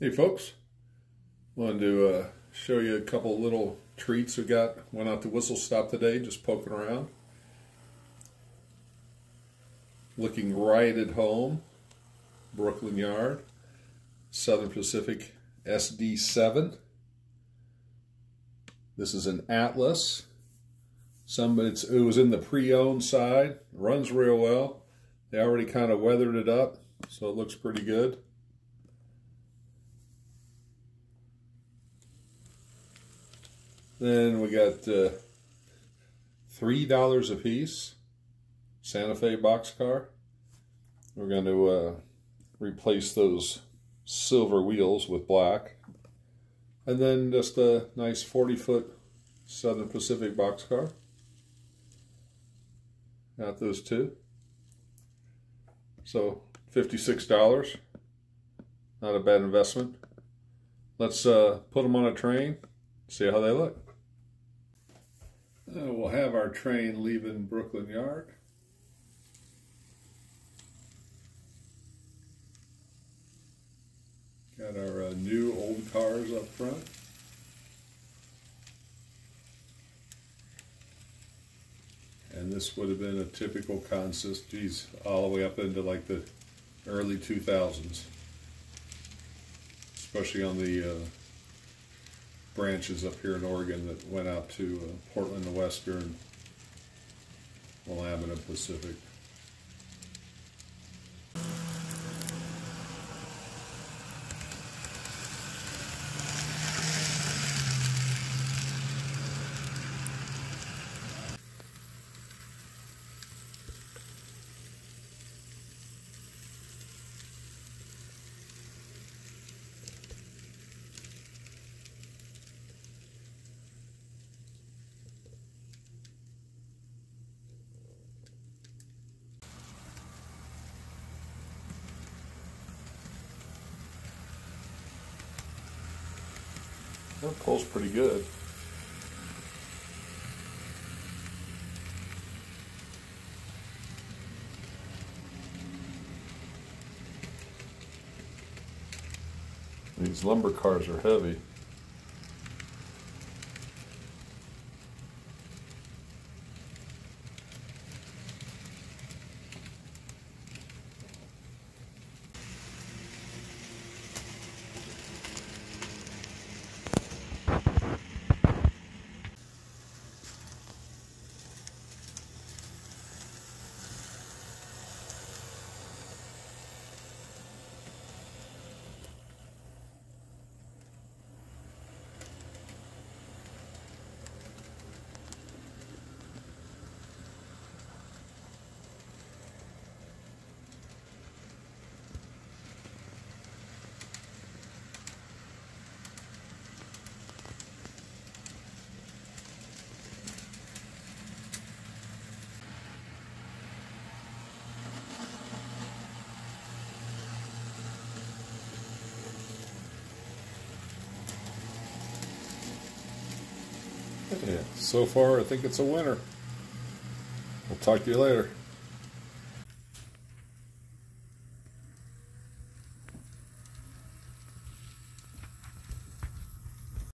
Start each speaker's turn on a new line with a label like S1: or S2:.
S1: Hey folks, wanted to uh, show you a couple little treats we got. Went out to Whistle Stop today, just poking around. Looking right at home, Brooklyn Yard, Southern Pacific SD7. This is an Atlas. Some it's it was in the pre-owned side. Runs real well. They already kind of weathered it up, so it looks pretty good. Then we got uh, $3 a piece. Santa Fe boxcar. We're going to uh, replace those silver wheels with black. And then just a nice 40 foot Southern Pacific boxcar. Got those two. So $56. Not a bad investment. Let's uh, put them on a train, see how they look. Uh, we'll have our train leaving Brooklyn Yard. Got our uh, new old cars up front. And this would have been a typical consist, geez, all the way up into like the early 2000s. Especially on the uh, branches up here in Oregon that went out to uh, Portland the Western, Willamette and Pacific. That pulls pretty good. These lumber cars are heavy. Yeah, so far I think it's a winner. We'll talk to you later.